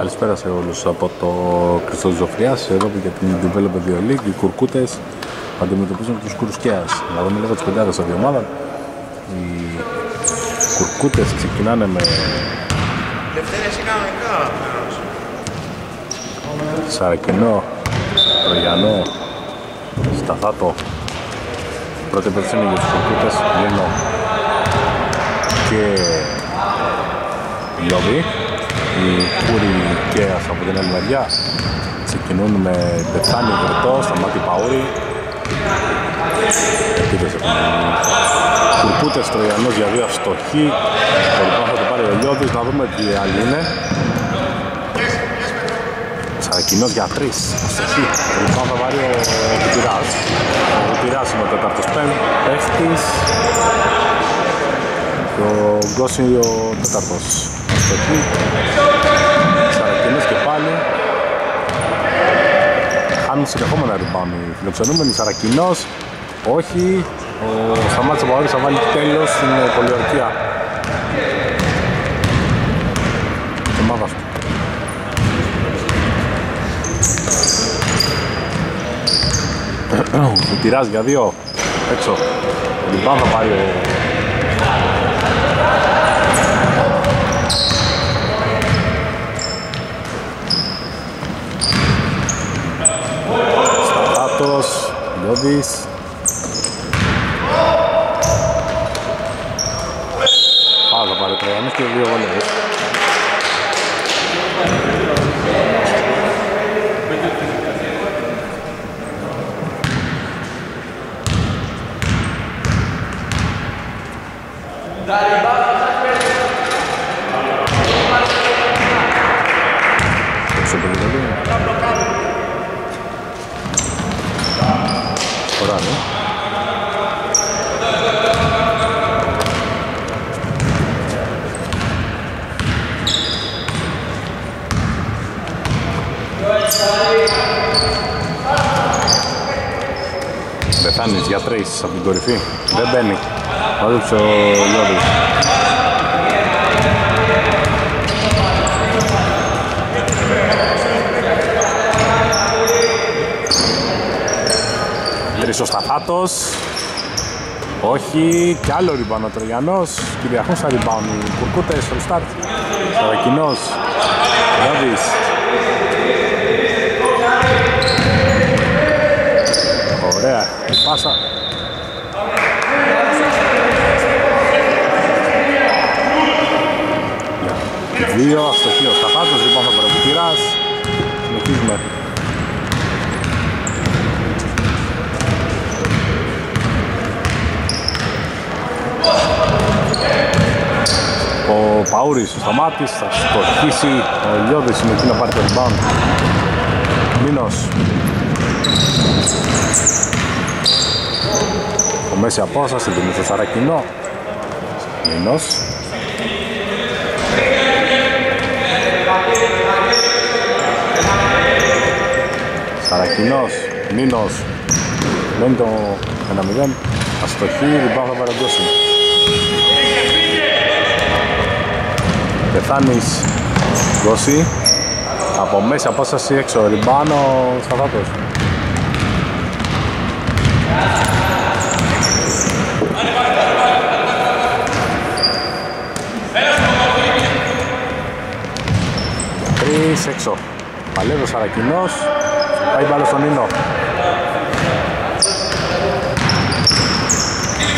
Καλησπέρα σε όλους από το Χριστός Ζωφριάς, εδώ που για την Developer 2 League, οι κουρκούτες αντιμετωπίζουν τους κουρουσκέας. Να δούμε λίγο τις πεντάδες από ομάδα. Οι κουρκούτες ξεκινάνε με... Σαρακινό, Τρογιανό, Σταθάτο. Πρώτη επίθεση για τους κουρκούτες, Λίνο και Λιώβη οι Κούρι και από την άλλη μεριά ξεκινούν με Πεθάνη Βρετό, Σταμάτη Παούρη. Επίδεση από την Κουρκούτες Τροιανός για δύο αστοχή. Το λοιπόν θα το πάρει ο Λιώδης να δούμε τι άλλη είναι. Σαρακινός για τρεις αστοχή. Το λοιπόν θα πάρει ο Κουτυράς. Ο Κουτυράς είναι ο τέταρτος παίχτης και ο Γκώση ο τέταρτος αστοχή Σαρακινός και πάλι χάνουν συνεχόμενα rebound οι φιλοξενούμενοι Σαρακινός όχι. Ο Σταμάτης Παπαδόρης θα βάλει τέλος στην πολιορκία της ομάδας του Φουτυράς για δύο. Έξω. Ο θα πάρει ο Λιώδης Πάλα πάρει Τραϊανός και δύο βολές Έξω πολύ πολύ φοράνε. Πεθάνεις για τρεις από την κορυφή. Δεν μπαίνει. Πάδεψε ο Λιώδης. ο Σταθάτος. Όχι, κι άλλο ριμπάν ο Τρογιανός. Κυριαρχούν στα ριμπάν οι κουρκούτες στο στάρτ. Σαρακινός. Ρόδης. Ωραία, πάσα. Δύο, αστοχή ο Σταθάτος, λοιπόν θα παρακουτήρας. Συνεχίζουμε. Ο Παούρης, ο Σταμάτης, θα στοχίσει, ο Λιώδης είναι εκεί να πάρει το rebound. Μίνος. Ο μέση απόσταση, Δημήτρης Σαρακινό. Μίνος. Σαρακινός, Μίνος. Μένει το 1-0. Αστοχή, rebound θα παραγκώσει. Πεθάνεις Γκώση από μέση απόσταση έξω ριμπάνω Σταθάτος Τρεις έξω Παλεύει ο Σαρακινός Πάει μπάλα στον Ίνο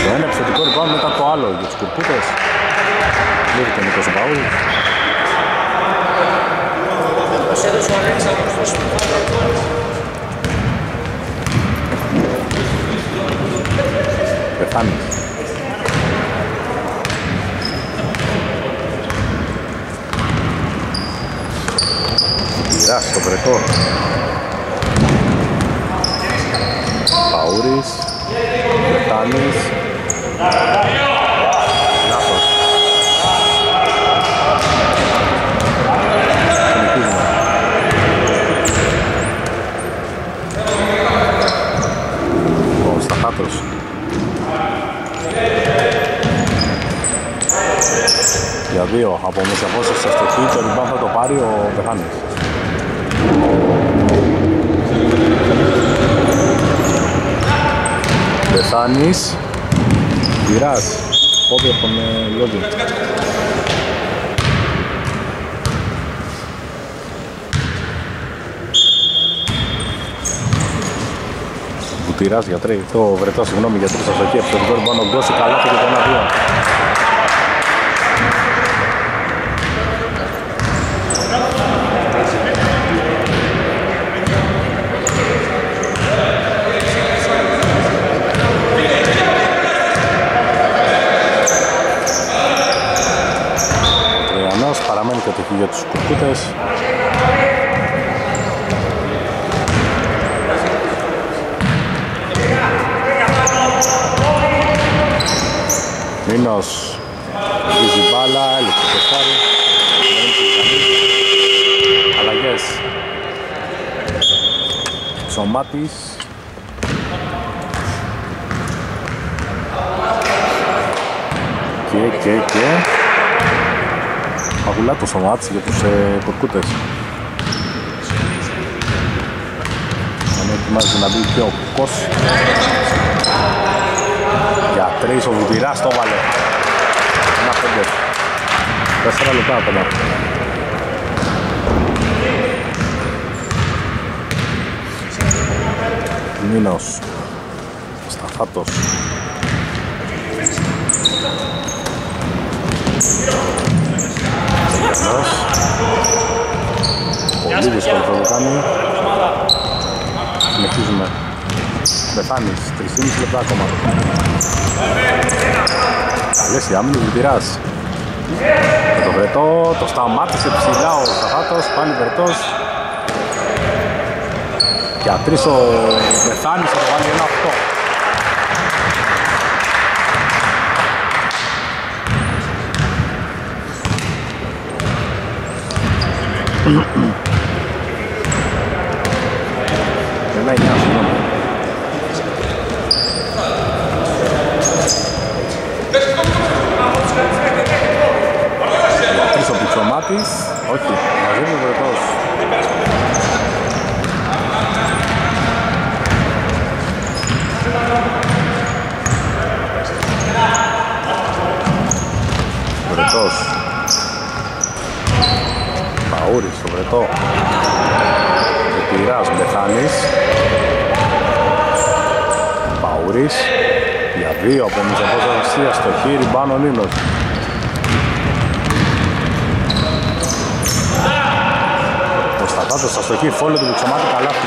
Το ένα επιθετικό ριμπάνω μετά το άλλο για τους κουρπούτες Βλέπει και ο Νίκος Μπαούλης. Μας έδωσε ο Αλέξανδρος Πεθάνει. Πειράς στο βρετό. Παούρης. Πεθάνης. Για δύο από μέσα απόσταση στο χείτο, λοιπόν θα το πάρει πάρει ο Πεθάνης. Πεθάνης. Πειράς. Πόδι από τον ε, Λόντιν. Βουτυράς για τρει. Το βρετό, συγγνώμη για τρεις αστοχή. Επιθετικό λοιπόν ο Γκώση καλά και το 1-2. Τριανός παραμένει κατοχή για τους κουρκούτες. Μήνος βίζει μπάλα, έλειξε το στάρι. Αλλαγές. Σωμάτης. Και, και, και. Παγουλά το Σωμάτης για τους ε, κουρκούτες. Αν ετοιμάζει να μπει και ο Κουκός. Για τρεις ο Βουτυράς το βάλε. Ένα πέντε. Τέσσερα λεπτά ακόμα. Μήνος. Σταθάτος. Σταθάτος. Πολύ δύσκολο θα το κάνει. Συνεχίζουμε. Μπεθάνης, 3,5 λεπτά ακόμα. Καλές οι άμυνες Βουτυράς. Με το βρετό, το σταμάτησε ψηλά ο Σαχάτος, πάλι βρετός. Για τρεις ο Μπεθάνης θα το βάλει ένα 8. Ένα 9, συγγνώμη. Τρεις ο Πιτσομάτης, όχι, μαζί μου ο Βρετός. Βρετός. Παούρης, το Βρετό. Ο Πειράς, Μπεθάνης. Παούρης. Για δύο από Μιζαπός Αγρυσία στο χείρι, πάνω Νίνος. Ο Στατάτος στα στοχή, φόλιο του Βουξομάτη, καλάθι.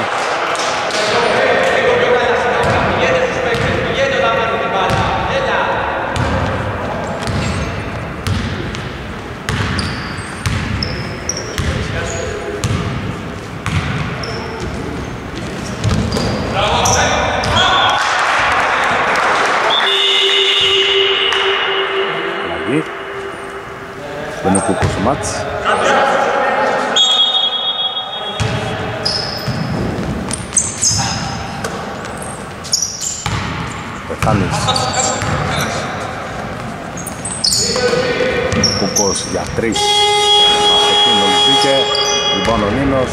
Αλλαγή. Δεν είναι κούκος ο μάτς. Πεθάνης. Κούκος για τρεις. Αστοχή μόλις μπήκε. Λοιπόν ο Νίνος.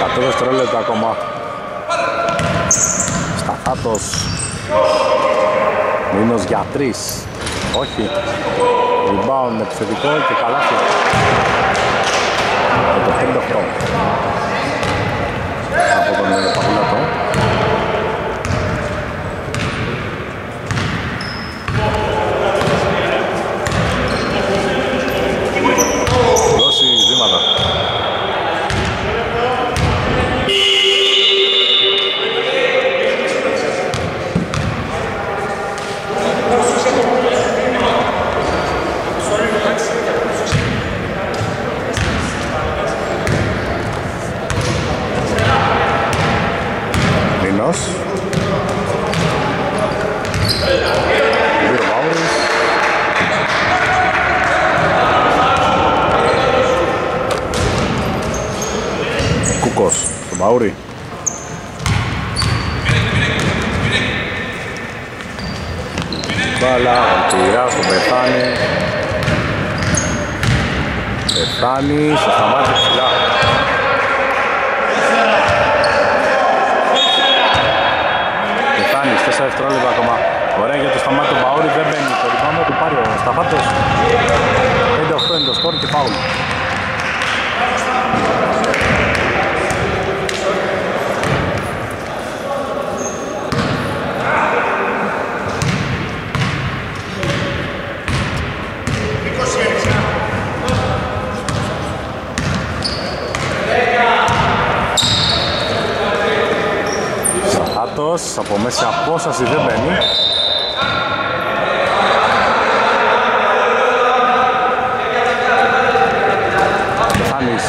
Κατώ δευτερόλεπτα ακόμα. Σταθάτος. Νίνος για τρεις. Όχι. Rebound επιθετικό και καλάθι. Με το 58. Από τον ε, Παγουλάτο. Δώσει βήματα. Νίνος. Λίγο Μάουρης. Κουκός, το Μαούρι. μπάλα, Αλτηρά στον Πεθάνη. Πεθάνη, στο σταμάτη ψηλά. Πεθάνης, 4 δευτερόλεπτα ακόμα. Ωραία για το σταμάτη του Μπαούρη, δεν μπαίνει. Το rebound του πάρει ο Σταφάτος. 5-8 είναι το σκορ και φάουλ. Σαφάτος, από μέσα απόσταση δεν μπαίνει. Στεφάνης.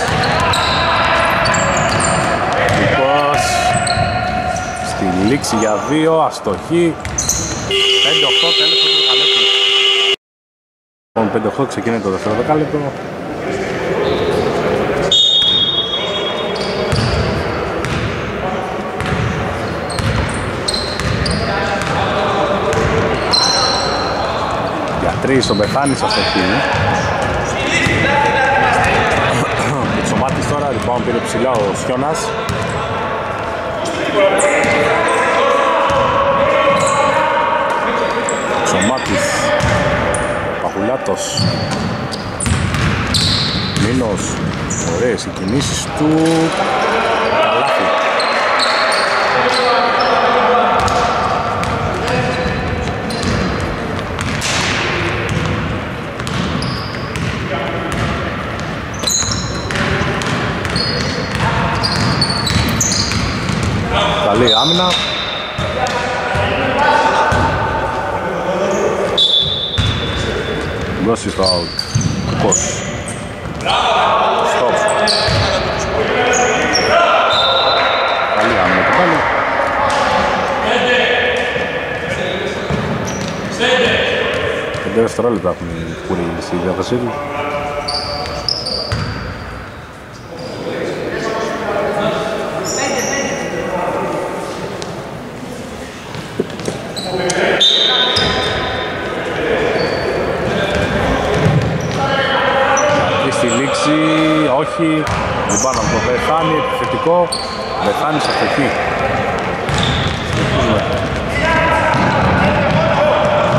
Λυκός. Στη λήξη για δύο, αστοχή. 5-8, τέλος του δεκαλέπτου. Λοιπόν, 5-8 ξεκινάει το δεύτερο δεκάλεπτο. Για τρεις ο Μπεθάνης αστοχή. Τσομάτης τώρα, λοιπόν πήρε ψηλά ο Σιώνας. Τσομάτης. Παχουλάτος. Μίνος. Ωραίες οι κινήσεις του. Καλάθι. Καλή άμυνα. Δώσει στο out. Πώς. Stop. Καλή άμυνα το πάλι. Πέντε δευτερόλεπτα έχουν οι κουροί στη διάθεσή τους. Και στη λήξη, όχι. Λοιπόν, από το Μπεθάνη, επιθετικό. Μπεθάνη σε αυτοχή.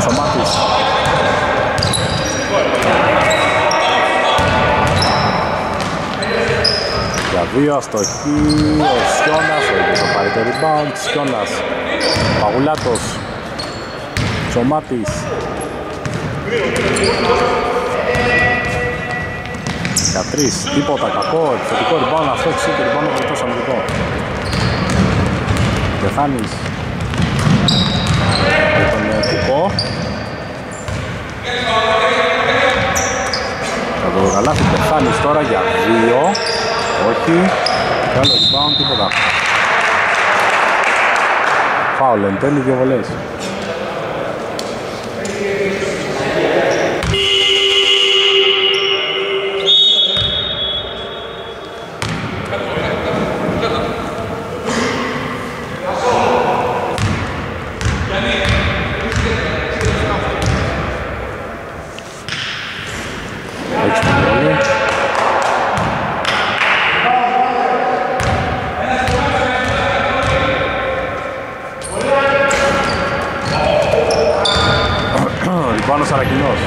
Σωμάτης. Για δύο, αστοχή. Ο Σιώνας, ο ίδιος θα πάρει το rebound. Σιώνας. Παγουλάτος. Σωμάτης. Για τρεις, τίποτα κακό, επιθετικό rebound, αυτό εξή και rebound βοηθός αμυντικό. Πεθάνεις. Για τον εθνικό. Θα το καλάθι πεθάνεις τώρα για δύο. Όχι. Και άλλο rebound, τίποτα. Φάουλ, εν τέλει δύο βολές. Έτσι που όλοι. Λοιπόν, ο Σαρακινός.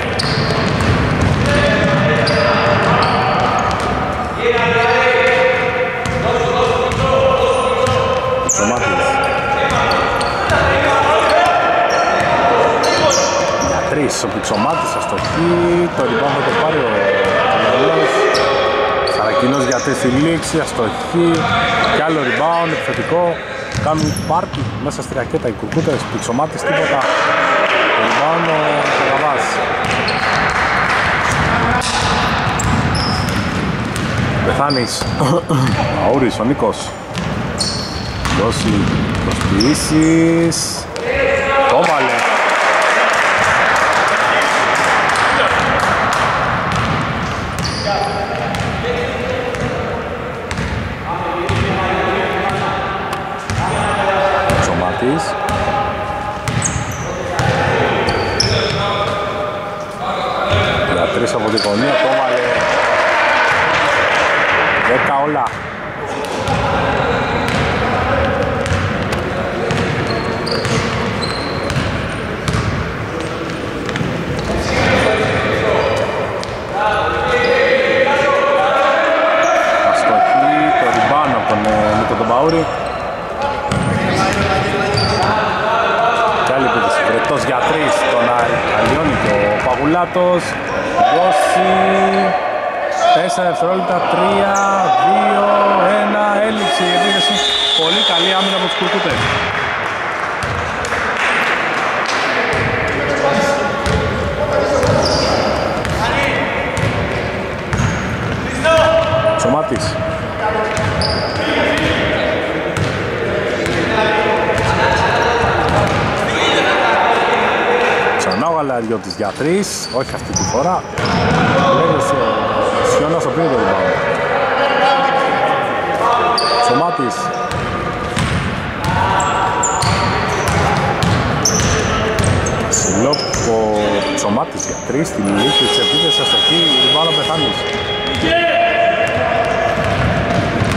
Σωμάτης. Για τρεις, ο Πιξομάτης αστοχή, το rebound θα το πάρει ο Κωνσταντίνος. Σαρακινός για τρεις στη λήξη, αστοχή, και άλλο rebound, επιθετικό. Κάνουν πάρτι μέσα στη ρακέτα οι κουρκούτες, Πιξομάτης τίποτα. Το rebound ο Καραβάς. Πεθάνεις. Αούρης, ο Νίκος. Δώσει προσποιήσεις. Το βάλε. Ψωμάτης. τρεις από την γωνία, το έβαλε 10 όλα. Αστοχή, το ριμπάνω από τον ε, Νίκο τον Παούρη. Και άλλη επίδεση, βρετός για τρεις, τον Αλλιώνει και ο Παγουλάτος. Δώσει 4 δευτερόλεπτα, 3, 2, 1, έληξη η επίδεση. Πολύ καλή άμυνα από τους κουρκούτες. Σωμάτης. Ξανά ο Γαλαριώτης για τρεις, όχι αυτή τη φορά. Λέγωσε ο Σιώνας ο πήρε το rebound. Σωμάτης. Σιλόπο Σωμάτης για τρεις, στη λύση της επίθεσης αστοχή, rebound ο Πεθάνης.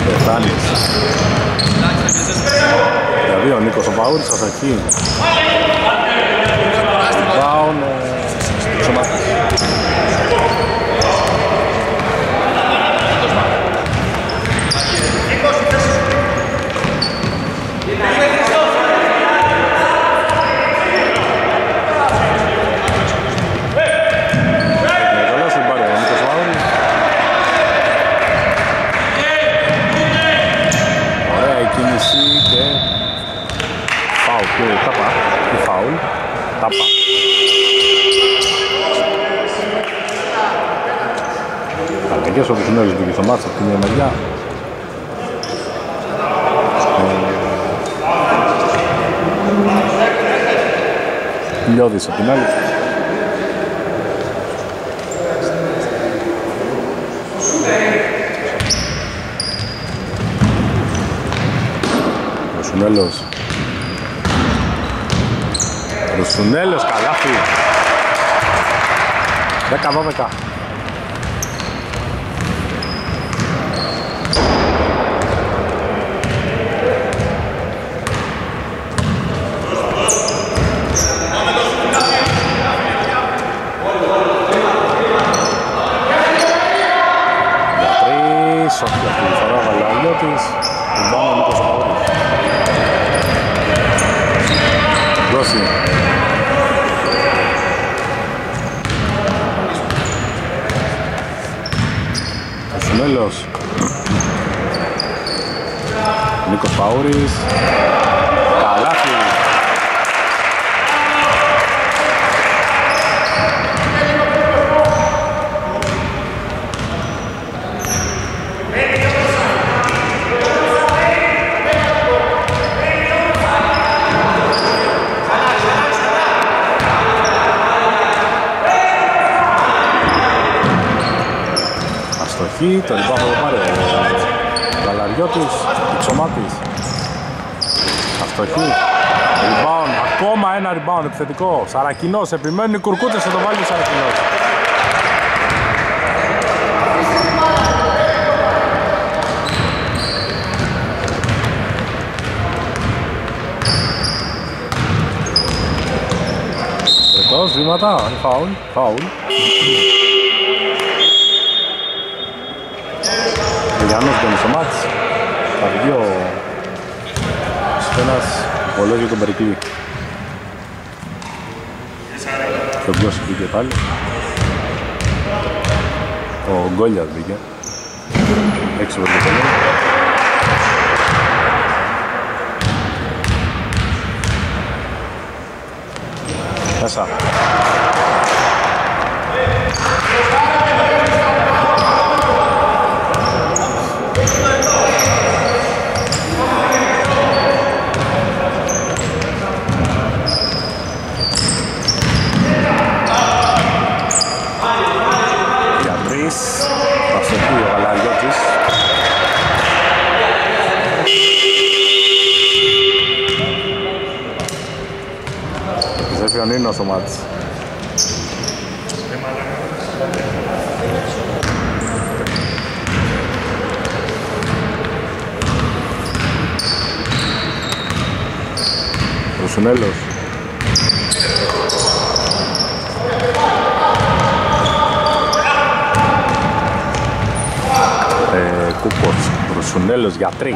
Πεθάνης. Δηλαδή ο Νίκος ο Παούρης αστοχή. Rebound ο Σωμάτης. Καλώς την πάρει ο Νίκος Παούρης. Ωραία η κίνηση και φάουλ του Τάπα. Τι φάουλ. Τάπα. Αλλαγές ο Βουσινέλης μπήκε στο μάτς από την μία μεριά. Ε, Λιώδης από την άλλη. Ρουσουνέλος. Ρουσουνέλος, καλάθι. 10-12. Για τρεις, όχι αυτή τη φορά βάλε ο Αλλιώτης. Την πάνω ο Νίκος Απαγόρης. Δώσει. Ο Σουνέλος. Νίκος Παούρης. Καλάθι. Αστοχή, το rebound θα το πάρει ο Γαλαριώτης, Ιξομάτης. Αστοχή, rebound, ακόμα ένα rebound επιθετικό. Σαρακινός, επιμένουν οι κουρκούτες, θα το βάλει ο Σαρακινός. Βρετός, βήματα, φάουλ, φάουλ. Ο Γιάννος μπαίνει στο μάτς. Θα βγει ο Στένας πολλές για τον Περικλή. Και ο Γκος μπήκε πάλι. Ο Γκόλιας μπήκε. Έξω από το τέλος. Μέσα. os G3.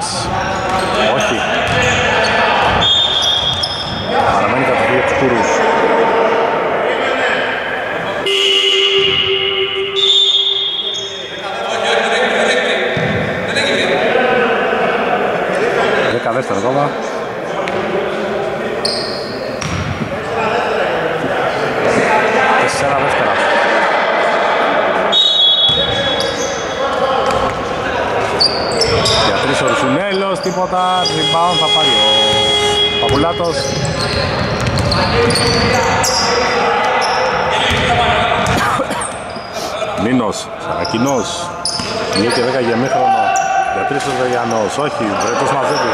Νίνος, Σαρακινός, 2 και 10 για μήχρονο. Για τρεις ο Βεγιανός, όχι, βρετός μαζεύει.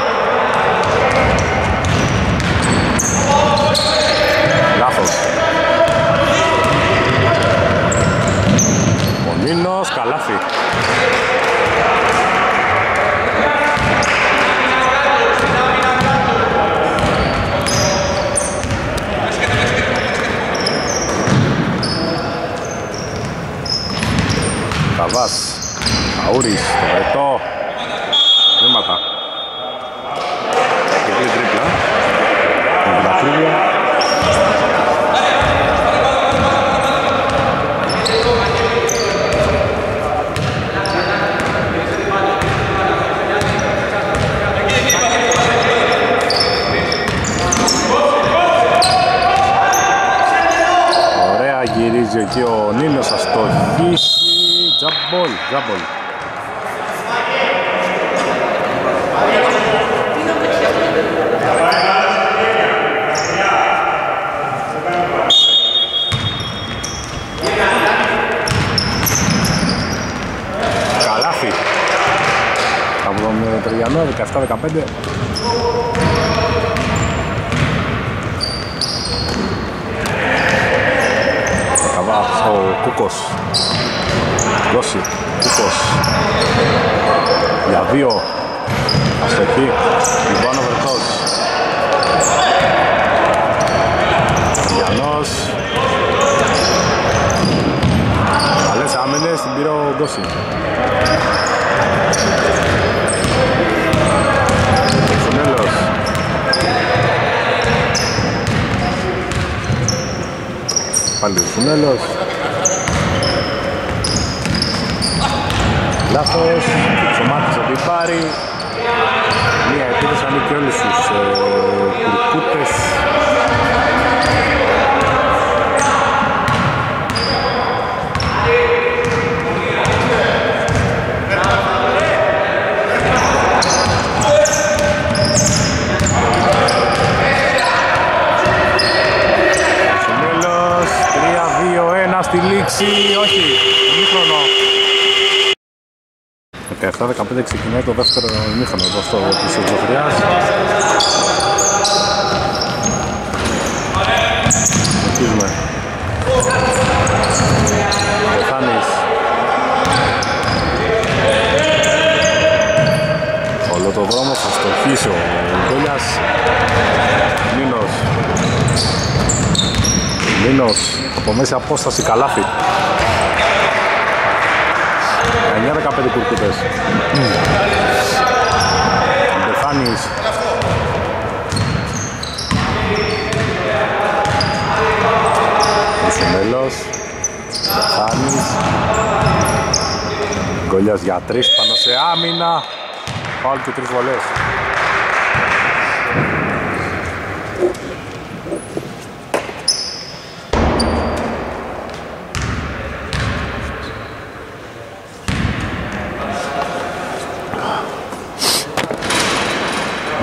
Λάθος. Ο Νίνος, καλάθι. Καβάς, Αούρης, το βρετό. Βήματα. Και δύο τρίπλα. Με την ακρίβεια. Ωραία γυρίζει εκεί ο Νίνος θα στοχίσει Τζαμπολ, τζαμπολ Καλάθι από τον Τριανό 17-15 Καβά ο Κούκος. Δώσει Κούκος. Για δύο Αστοχή Λοιπόν ο Βερτός Γιαννός Καλές άμενες την πήρε ο Γκώση Σουνέλος Πάλι ο Σουνέλος Λάθος, Ψωμάτης θα την πάρει Μία επίθεση ανήκει όλους τους ε, κουρκούτες Σουνέλος, 3-2-1 στη λήξη, όχι, ημίχρονο. 17-15 ξεκινάει το δεύτερο ημίχρονο εδώ στο της Ζωφριάς. Συνεχίζουμε. Πεθάνης. Όλο το δρόμο θα στοχίσει ο Γκόλιας. Νίνος. Νίνος από μέση απόσταση καλάθι. 9-15 κουρκούτες. Μπεθάνης. Μέλος. Μπεθάνης. Γκολιάς για τρεις πάνω σε άμυνα. Φάουλ και τρεις βολές.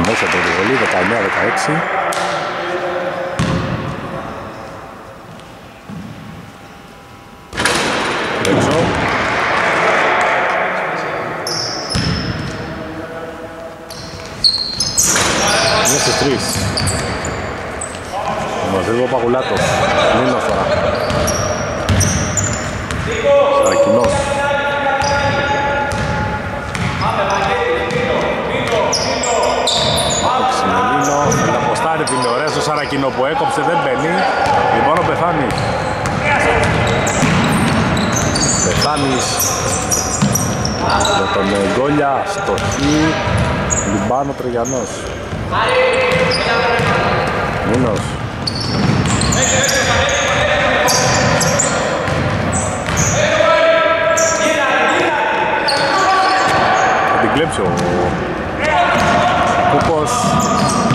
Μέσα από τη βολή 19-16. Έξω. Είναι στις τρεις. Μαζεύει ο Παγουλάτος. Νίνος τώρα. Σαρακινός. Ξημελίνο, θέλει να ποστάρει την ωραία στο Σαρακινό που έκοψε, δεν μπαίνει. Λοιπόν ο Πεθάνης. Πεθάνης με τον Γκόλια στο χ Λιμπάνο Τρεγιανός Μίνος Θα την κλέψει ο Κούκος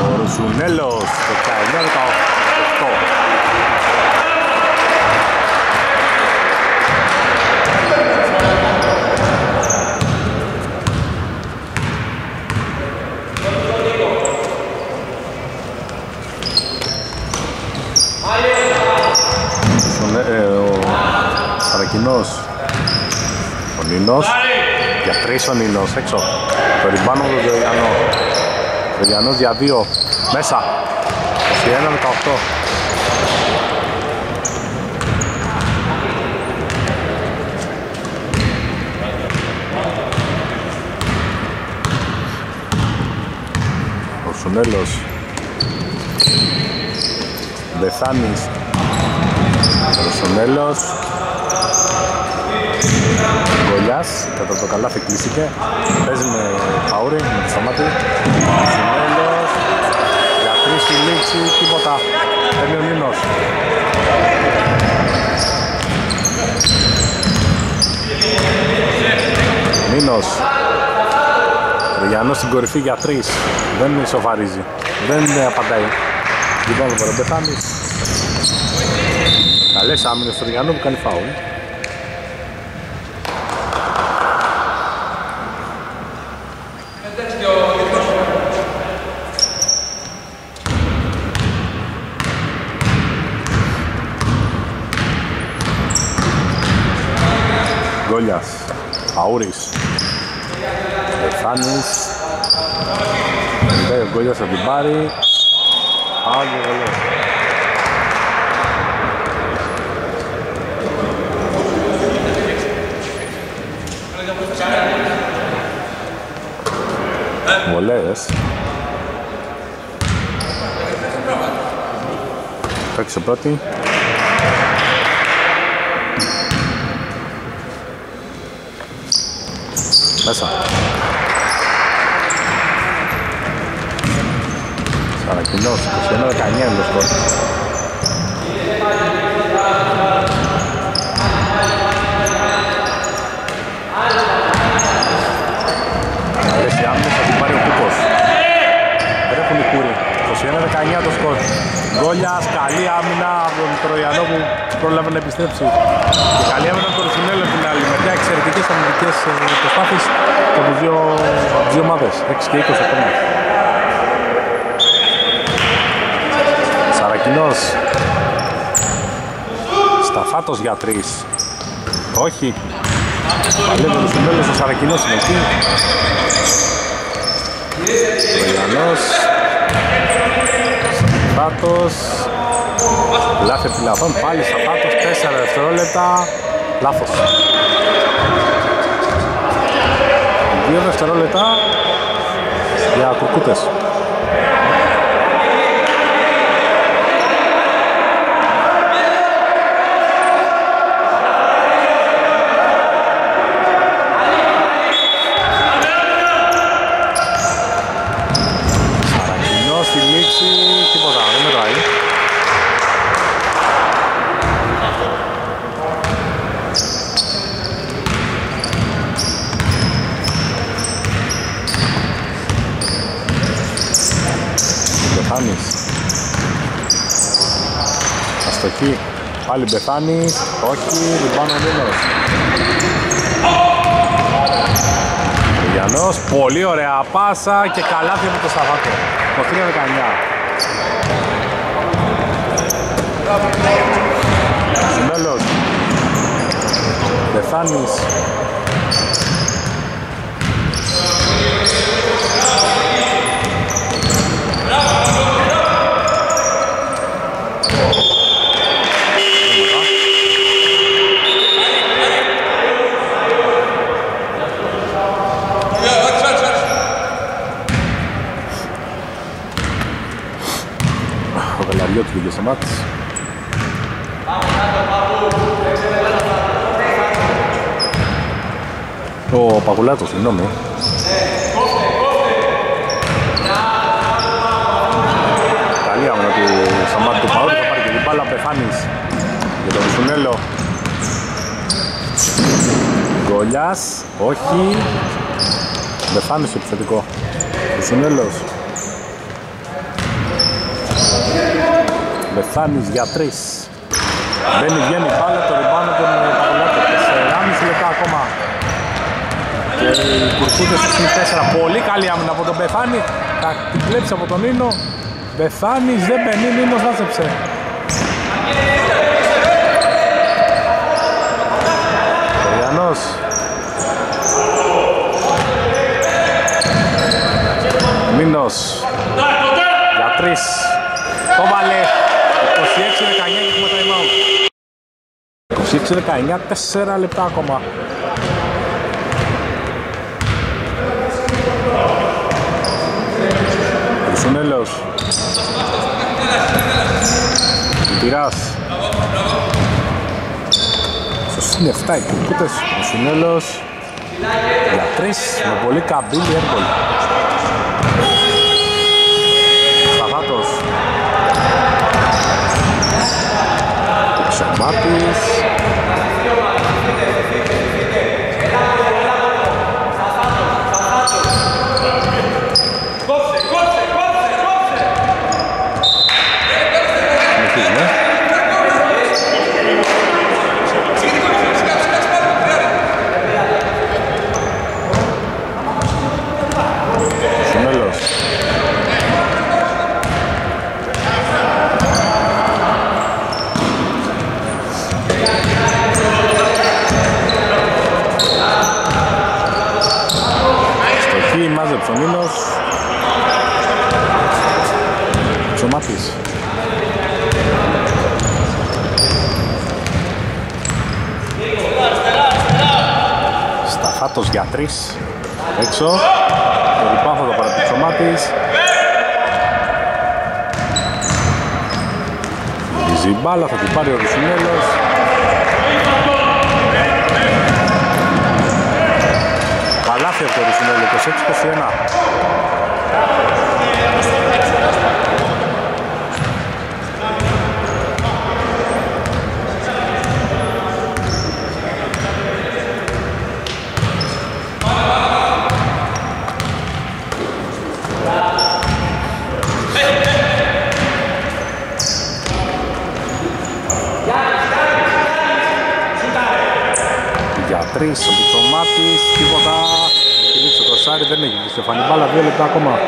ο Ρουσουνέλος 19-18 Σαρακινός Ο Νίνος Για τρεις ο Νίνος έξω. Το ριμπάνο του Γεωργιανό Γεωργιανός για δύο. Μέσα. 21-18 Ο Σουνέλος. Μπεθάνης. Ρωσονέλος Γκολιάς κατά το καλάθι κλείστηκε. Παίζει με Παούρη, με το σταμάτη Ρωσονέλος για τρεις η λήξη, τίποτα. Παίρνει ο Νίνος. Νίνος. Ρογιανός στην κορυφή για τρεις. Δεν ισοφαρίζει δεν απαντάει. Λοιπόν, ο Παραμπεθάνης Καλές άμυνες στο Ριάννο που κάνει φάουλ. Γκόλιας, Αούρης, Εθάνης, ο Γκόλιας θα την πάρει, Άλλο γολό. Βολέες. Παίξε πρώτη. Μέσα. Σαρακινός, 21-19 είναι το σκορ. το σκορ. Γκόλιας, καλή άμυνα από τον Τροιανό που πρόλαβε να επιστρέψει. Και καλή άμυνα από τον Ρουσινέλο την άλλη μεριά. Εξαιρετικές αμυντικές ε, προσπάθειες από τις δύο, δύο ομάδες. 6 και 20 ακόμα. Σαρακινός. Σταφάτος για τρεις. Όχι. Παλεύει ο Ρουσινέλος, ο Σαρακινός είναι εκεί. Τροιανός. Σαπάτος Λάθη επιλαφών πάλι Σαπάτος 4 δευτερόλεπτα. Λάθος. 2 δευτερόλεπτα για κουκούτες Πάλι Μπεθάνη, όχι, λοιπόν ο Λίνος. Γιαννός, πολύ ωραία πάσα και καλά από το Σαββάτο. 23-19. Συμμέλος. Μπεθάνης. Μπήκε στο μάτς. Ο Παγουλάτος, συγγνώμη. Καλή άμυνα του Σαμάτη του Παούρη, θα πάρει και την μπάλα, Πεφάνης για τον Σουνέλο. Γκολιάς, όχι. Πεφάνης στο επιθετικό. Σουνέλος. Μπεθάνης για τρεις. Μπαίνει, βγαίνει πάλι το ριμπάνω τον Παγουλάτο. 4,5 λεπτά ακόμα. Και οι κουρκούτες στους 4. Πολύ καλή άμυνα από τον Μπεθάνη. Θα την κλέψει από τον Νίνο. Μπεθάνης δεν μπαίνει, Νίνος βάζεψε. Κοριανός. Νίνος. Για τρεις. Το βάλε. 26-19 και έχουμε time out. 26-19, 4 λεπτά ακόμα. Χρυσουνέλος. Τυράς. Στο συν 7 οι κουρκούτες. Χρυσουνέλος. Για 3 με πολύ καμπύλη έρμπολ. Σταθάτος. Ξεμάτης. Τρεις ο Πιτσομάτης, τίποτα. Έχει λήξει το κοσάρι, δεν έχει βγει στεφανή μπάλα, δύο λεπτά ακόμα.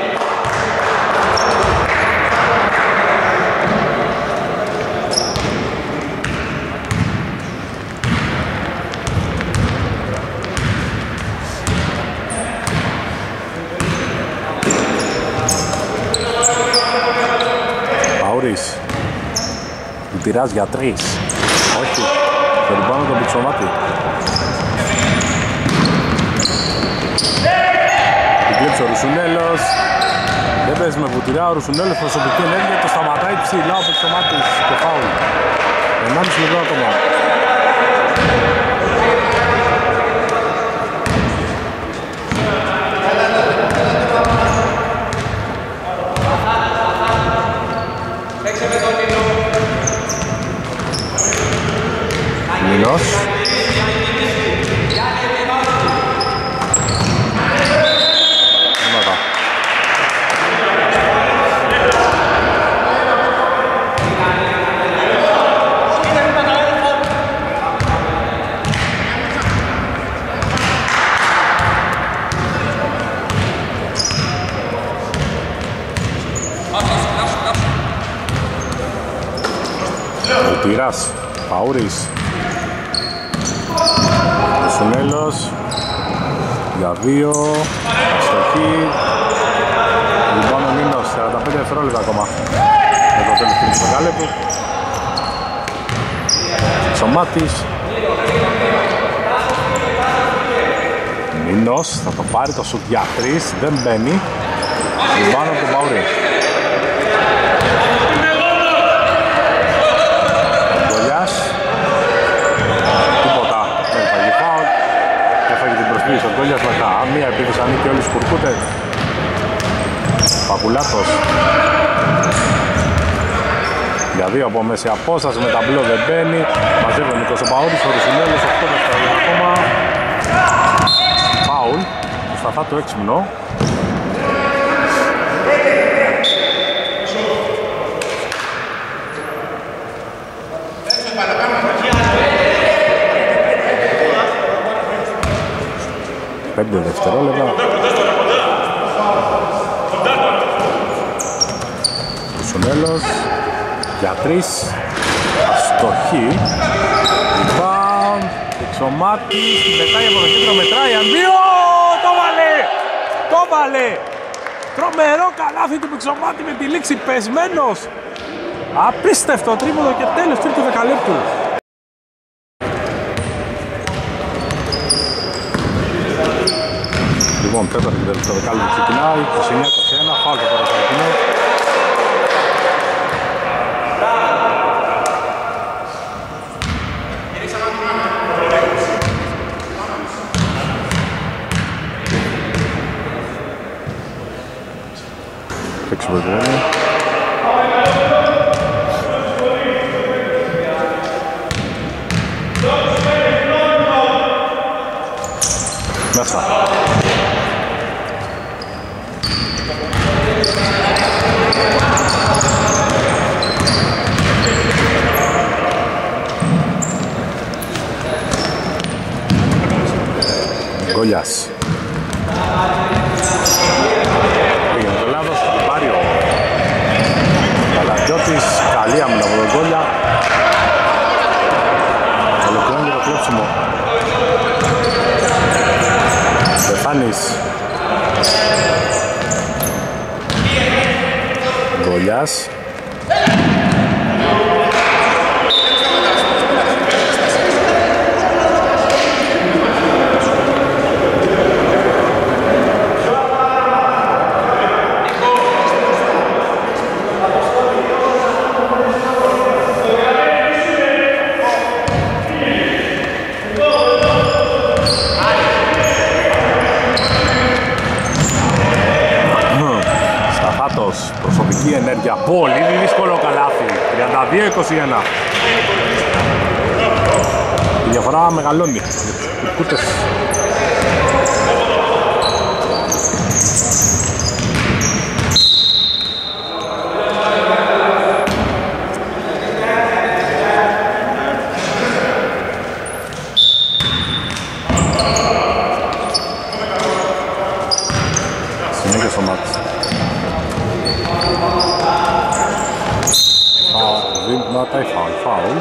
Παούρης. Τυράς για τρεις. Όχι. Το ριμπάνω τον Πιτσομάτη. Την κλέψει ο Ρουσουνέλος. Δεν παίζει με βουτυρά. Ο Ρουσουνέλος προσωπική ενέργεια το σταματάει ψηλά ο Πιτσομάτης και φάουλ. 1,5 λεπτό ακόμα. Νινός. Βήματα. Ο Τυράς, Παούρης, Σουνέλος για δύο, αστοχή, λοιπόν ο Νίνος, 45 δευτερόλεπτα ακόμα. Με το τελευταίο του Μεγάλεπου. Σωμάτης, Νίνος, θα το πάρει το σουτ για τρεις, δεν μπαίνει, λοιπόν από τον Παούρη. Επίθεση ανήκει όλοι στους κουρκούτες. Παπουλάτος. Για δύο από μέση απόσταση με ταμπλό δεν μπαίνει. Μαζεύει ο Νίκος ο Παούρης, ο Ρουσινέλος, 8 δευτερόλεπτα ακόμα. Φάουλ, του σταθά του έξυπνο. Δευτερόλεπτα. Ρουσινέλος για τρεις. Αστοχή. Rebound. Εξωμάτι. Στην πετάει από το κέντρο μετράει. Αν δύο. Το βάλε. Το βάλε. Τρομερό καλάθι του Πηξωμάτι με τη λήξη πεσμένος. Απίστευτο τρίποδο και τέλος τρίτου δεκαλέπτου. Λοιπόν, τέταρτο και τελευταίο δεκάλεπτο ξεκινάει. 29-21, φάουλ το πρώτο Έξω Μέσα. Γκολιάς. Πήγε το λάθος, θα πάρει ο Καλατιώτης. Καλή άμυνα από τον Γκόλια. Ολοκληρώνει το κλέψιμο. Στεφάνης. Γκολιάς. Σταθάτος, προσωπική ενέργεια, πολύ δύσκολο καλάθι, 32-21. Η διαφορά μεγαλώνει. Κούρκουτες. Συνέχεια στο μάτς. Φάουλ, βήματα, φάουλ, φάουλ.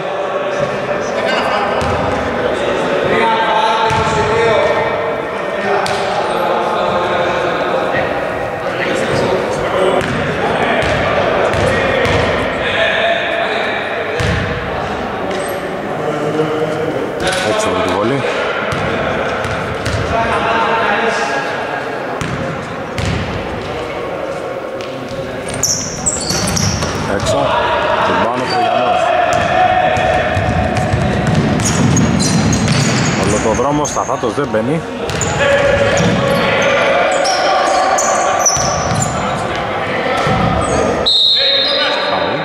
Έξω από τη βολή. Έξω. Την πάνω Τρογιανός. Όλο το δρόμο σταθάτος δεν μπαίνει. Φάουλ.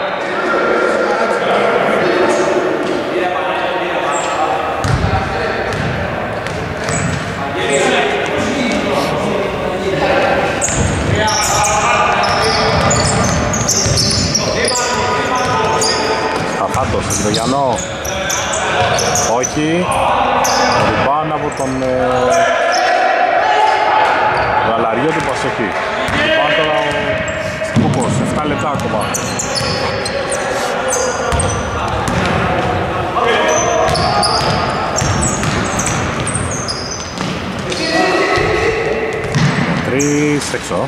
Σταθάτος στον Τρογιανό. Όχι. Ριμπάν από τον ε, Γαλαριό του Πασοχή. Ριμπάν τώρα ο Κούκος. 7 λεπτά ακόμα. Τρεις έξω.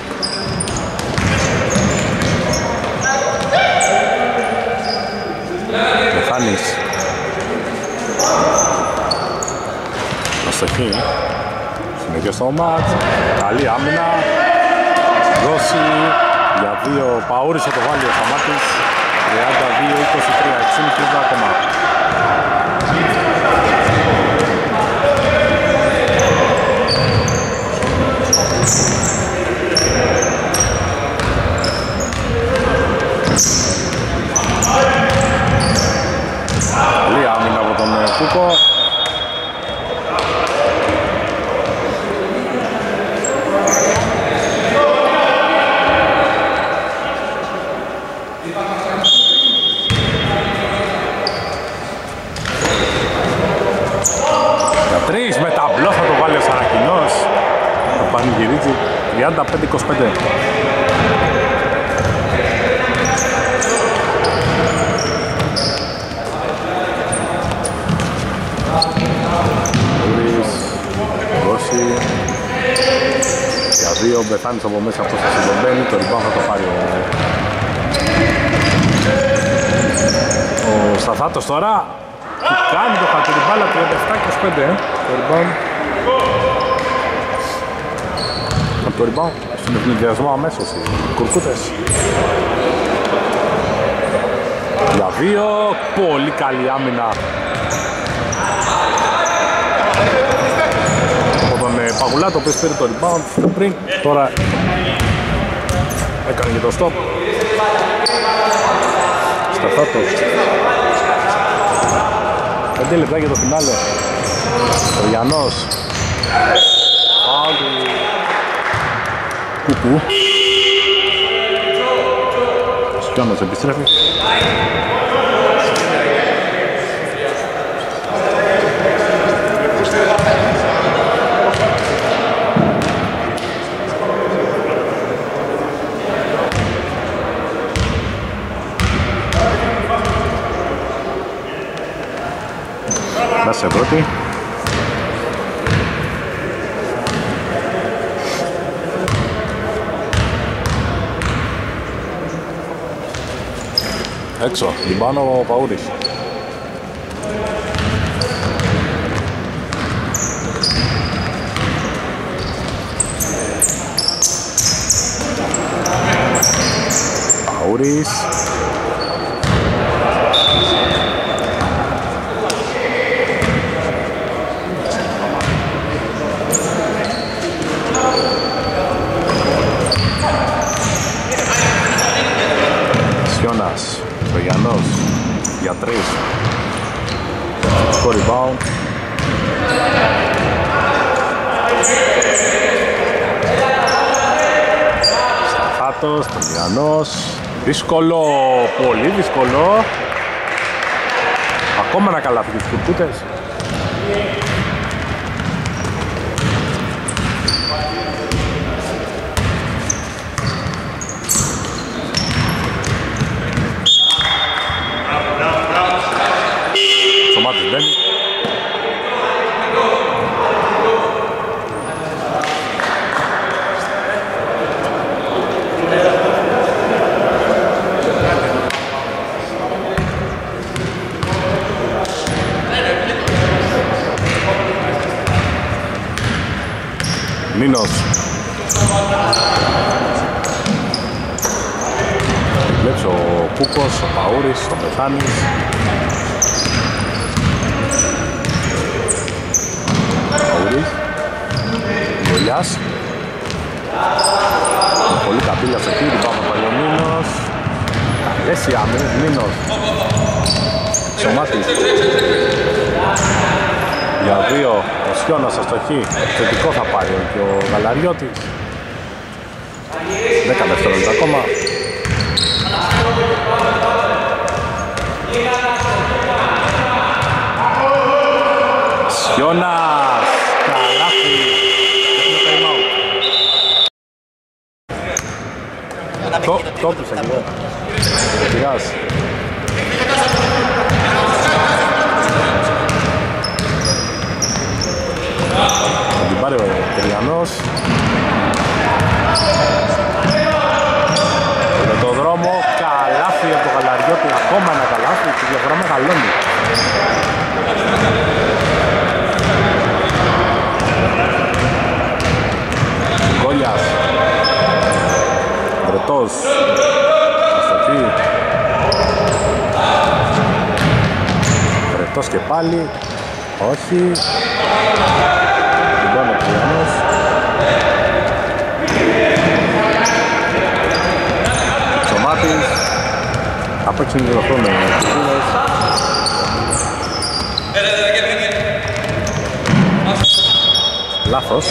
προσοχή. Συνεχεία στο μάτς. Καλή άμυνα. Δόση για δύο. Παούρισε το βάλει ο Σταμάτης. 32-23. 6,5 ακόμα. Καλή άμυνα από τον ε, Κούκο. 25. Για δύο μπεθάνεις από μέσα αυτός θα συμπεμπαίνει, το rebound θα το πάρει ο, ο Σταθάτος τώρα. Που κάνει το χατήρι μπάλα 37-25 ε. το rebound. Από το rebound στον ευνηδιασμό αμέσως οι κουρκούτες. Για δύο, πολύ καλή άμυνα Παγουλά το οποίο πήρε το rebound πριν, τώρα έκανε και το stop. Σταθάτος. 5 λεπτά για το φινάλε. Ο Γιαννός. Φάουλ Κουκού. Ο Σκιώνος επιστρέφει. σε πρώτη. Έξω, λιμπάνω ο Παούρης. Παούρης rebound. Σταθάτος, Ταμιανός. Δύσκολο, πολύ δύσκολο. Ακόμα ένα καλάθι τους κουρκούτες. Χάνης Αουρής Γολιάς Πολύ καπίλα στο χείλη, πάμε πάλι ο Μίνος Καλές οι άμυνες, Μίνος Ξωμάτης Για δύο, ο Σιώνας στο χ, θετικό θα πάρει και ο Γαλαριώτης. 10 δευτερόλεπτα ακόμα Γιώνας, καλάθι. Το, το έπλησα και εγώ. Πειράζει. Θα την πάρει ο Τριανός. Με το δρόμο, καλάθι από το Γαλαριώτη, ακόμα ένα καλάθι, τη διαφορά μεγαλώνει. Γκόλιας Βρετός Αστοχή Βρετός και πάλι Όχι Λοιπόν ο Πιανός Σωμάτης Από έξω είναι το χρόνο Λάθος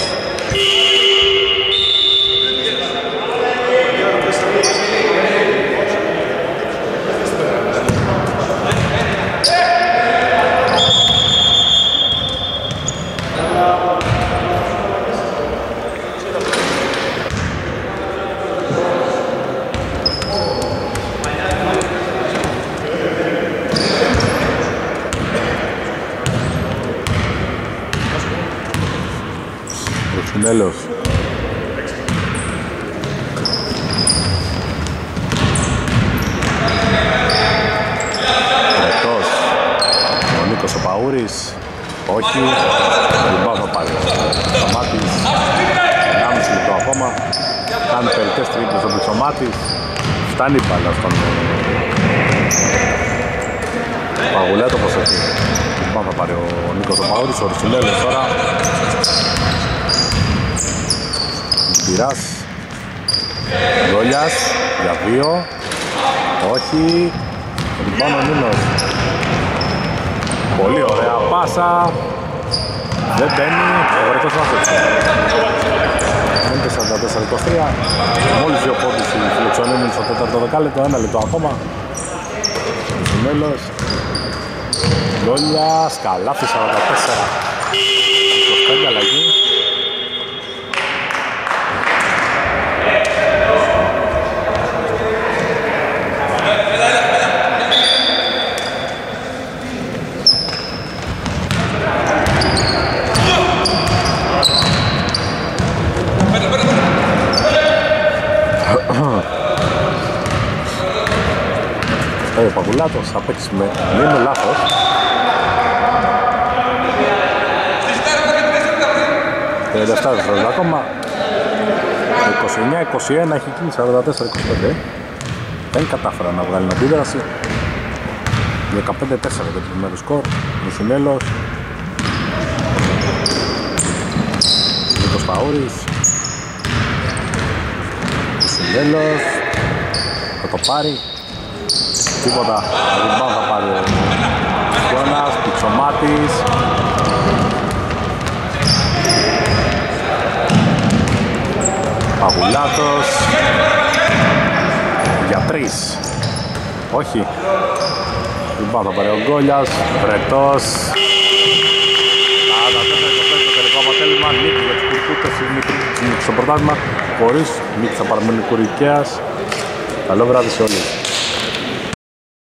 Συνέλος. Τρετός. Ο Νίκος ο Παούρης. Όχι. Λοιπόν θα πάρει. Σταμάτης. 1,5 λεπτό ακόμα. Κάνει περιττές τρίπλες ο Μπιτσομάτης. Φτάνει η μπάλα στον Παγουλέτο πως έχει. Λοιπόν θα πάρει ο Νίκος ο Παούρης. Ο Ρουσιλέλος τώρα. Μπυράς. Γκόλιας. Για δύο. Όχι. Ριμπάνω ο Νίνος. Πολύ ωραία πάσα. Δεν μπαίνει. Ο Βρετός βάζει. Είναι 44-23. Μόλις δύο πόντους οι φιλοξενούμενοι στο τέταρτο δεκάλεπτο. Ένα λεπτό ακόμα. Μέλος. Γκόλιας. Καλάθι 44. 25 αλλαγή. Ε, ο Παπουλάτος θα παίξει με Νίνο λάθος. Το 37 δευτερόλεπτα ακόμα. 29-21 έχει κλείσει 44-25. Δεν κατάφερα να βγάλει αντίδραση. 15-4 το επιμέρου σκορ. Μουσινέλος. Νίκος Παούρης. Μουσινέλος. Θα το πάρει. Τίποτα. Ριμπάν θα πάρει ο Γιώνας, Πιτσομάτης. Παγουλάτος. Για τρεις. Όχι. Ριμπάν θα πάρει ο Γκόλιας. Βρετός. Άρα το τελικό αποτέλεσμα. Νίκη για τους κουρκούτες στο πρωτάθλημα. Χωρίς νίκη θα παραμείνει κουρικέας. Καλό βράδυ σε όλους.